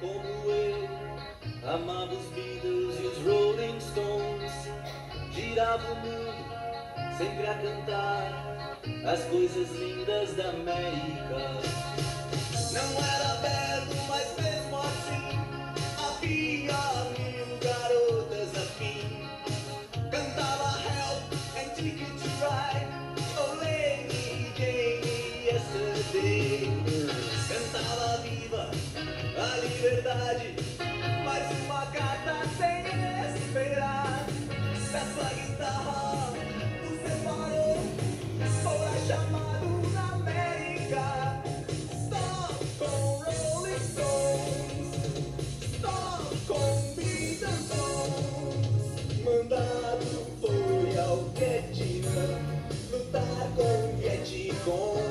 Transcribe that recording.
como eu amava os Beatles e os Rolling Stones. Girava o mundo sempre a cantar as coisas lindas da América. Não era aberto, mas mesmo assim havia mil garotas afim. Cantava Help and Ticket to Ride, Oh Lady Jane, Yesterday. Mas Mais uma carta sem esperar. Se a sua guitarra nos separou Fora é chamado na América. Stop com Rolling Stones Stop com Beatles Stones. Mandado foi ao Vietnã Lutar com o Vietcong.